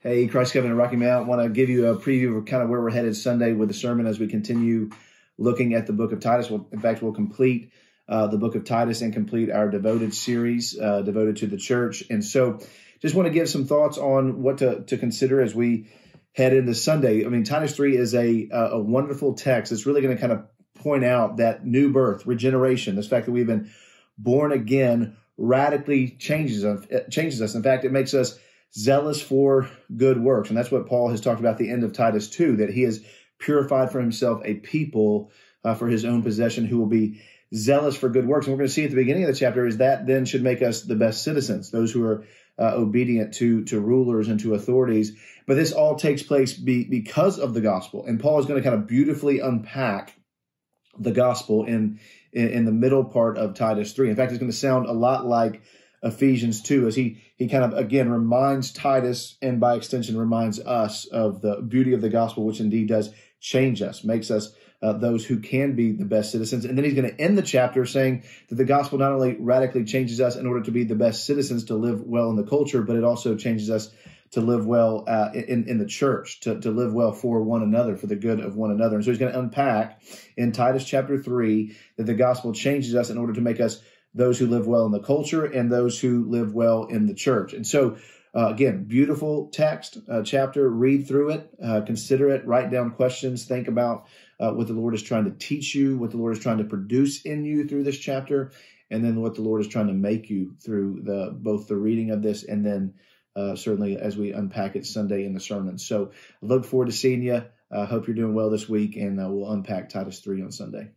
Hey, Christ Covenant Rocky Mount. I want to give you a preview of kind of where we're headed Sunday with the sermon as we continue looking at the book of Titus. We'll, in fact, we'll complete uh, the book of Titus and complete our devoted series uh, devoted to the church. And so, just want to give some thoughts on what to, to consider as we head into Sunday. I mean, Titus 3 is a, a wonderful text. It's really going to kind of point out that new birth, regeneration, this fact that we've been born again radically changes us, changes us. In fact, it makes us zealous for good works. And that's what Paul has talked about the end of Titus 2, that he has purified for himself a people uh, for his own possession who will be zealous for good works. And we're going to see at the beginning of the chapter is that then should make us the best citizens, those who are uh, obedient to, to rulers and to authorities. But this all takes place be, because of the gospel. And Paul is going to kind of beautifully unpack the gospel in, in, in the middle part of Titus 3. In fact, it's going to sound a lot like Ephesians 2 as he he kind of again reminds Titus and by extension reminds us of the beauty of the gospel which indeed does change us makes us uh, those who can be the best citizens and then he's going to end the chapter saying that the gospel not only radically changes us in order to be the best citizens to live well in the culture but it also changes us to live well uh, in, in the church, to, to live well for one another, for the good of one another. And so he's going to unpack in Titus chapter 3 that the gospel changes us in order to make us those who live well in the culture and those who live well in the church. And so, uh, again, beautiful text, uh, chapter. Read through it, uh, consider it, write down questions, think about uh, what the Lord is trying to teach you, what the Lord is trying to produce in you through this chapter, and then what the Lord is trying to make you through the both the reading of this and then uh, certainly as we unpack it Sunday in the sermon. So, look forward to seeing you. I hope you're doing well this week, and uh, we'll unpack Titus 3 on Sunday.